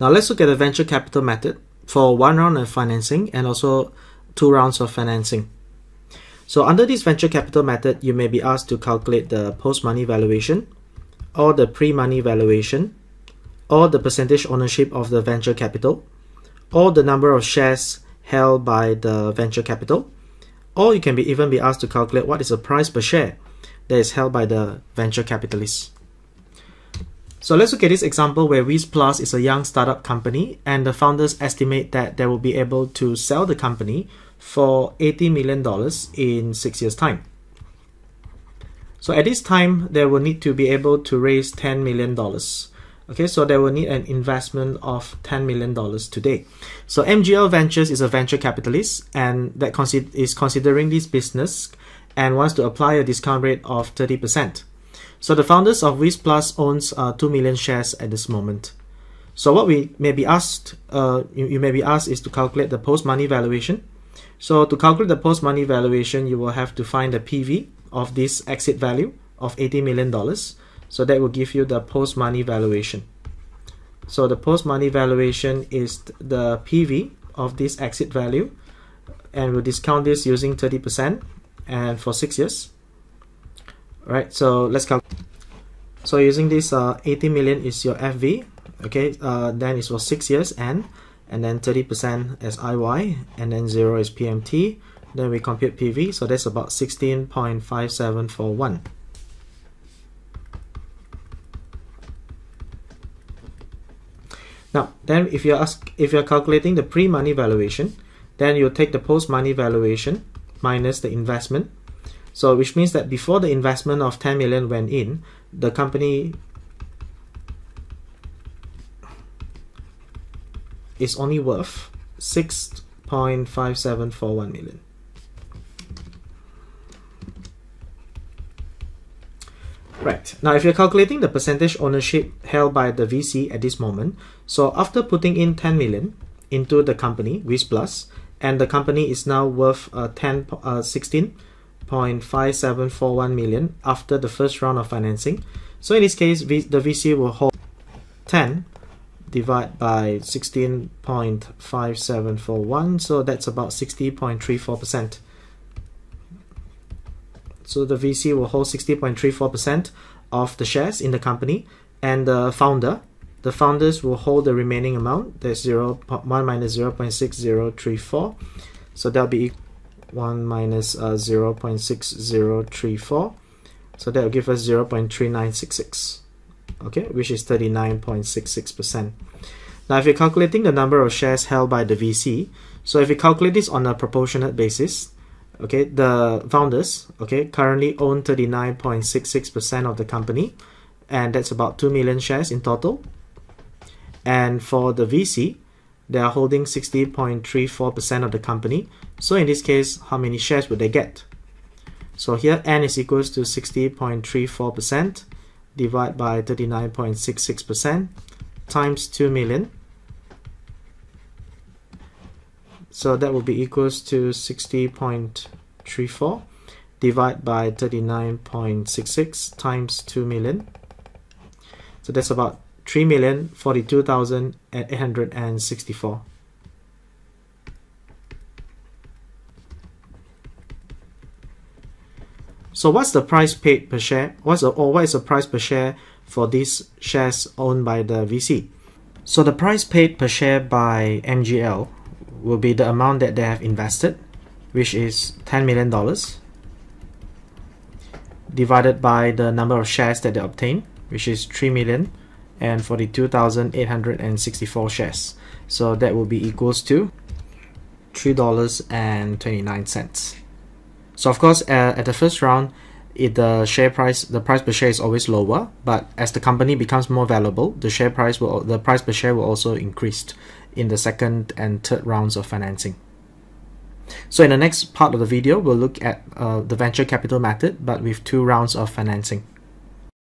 Now let's look at the venture capital method for one round of financing and also two rounds of financing. So under this venture capital method, you may be asked to calculate the post-money valuation or the pre-money valuation or the percentage ownership of the venture capital or the number of shares held by the venture capital or you can be even be asked to calculate what is the price per share that is held by the venture capitalists. So let's look at this example where Wiz Plus is a young startup company and the founders estimate that they will be able to sell the company for $80 million in six years time. So at this time, they will need to be able to raise $10 million. Okay, so they will need an investment of $10 million today. So MGL Ventures is a venture capitalist and that is considering this business and wants to apply a discount rate of 30%. So the founders of Wiz Plus owns uh, 2 million shares at this moment. So what we may be asked, uh, you, you may be asked is to calculate the post-money valuation. So to calculate the post-money valuation, you will have to find the PV of this exit value of $80 million. So that will give you the post-money valuation. So the post-money valuation is the PV of this exit value and we'll discount this using 30% and for six years. Right, so let's count. So using this uh, 80 million is your FV, okay, uh, then it's for six years and and then 30% as IY and then zero is PMT. Then we compute PV, so that's about 16.5741. Now, then if you're ask, if you're calculating the pre-money valuation, then you take the post-money valuation minus the investment so which means that before the investment of 10 million went in, the company is only worth 6.5741 million. Right, now if you're calculating the percentage ownership held by the VC at this moment, so after putting in 10 million into the company, Wiz Plus, and the company is now worth uh, 10, uh, 16 0.5741 million after the first round of financing. So in this case, v the VC will hold 10 divided by 16.5741, so that's about 60.34%. So the VC will hold 60.34% of the shares in the company, and the founder, the founders will hold the remaining amount, that's 0, 1 minus 0 0.6034, so that'll be 1 minus, uh, 0 0.6034 so that will give us 0 0.3966 okay which is 39.66% now if you're calculating the number of shares held by the VC so if you calculate this on a proportionate basis okay the founders okay currently own 39.66% of the company and that's about 2 million shares in total. And for the VC they are holding 60.34% of the company. So in this case, how many shares would they get? So here n is equals to 60.34% divided by 39.66% times 2 million. So that will be equals to 60.34 divided by 39.66 times 2 million. So that's about 3,042,864. So what's the price paid per share? What's the, or what is the price per share for these shares owned by the VC? So the price paid per share by MGL will be the amount that they have invested, which is $10 million, divided by the number of shares that they obtain, which is 3 million and 42,864 shares. So that will be equals to $3.29. So of course, uh, at the first round, it, the share price, the price per share is always lower, but as the company becomes more valuable, the share price will, the price per share will also increase in the second and third rounds of financing. So in the next part of the video, we'll look at uh, the venture capital method, but with two rounds of financing.